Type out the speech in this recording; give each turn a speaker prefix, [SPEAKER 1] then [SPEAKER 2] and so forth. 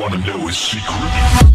[SPEAKER 1] wanna know his secret?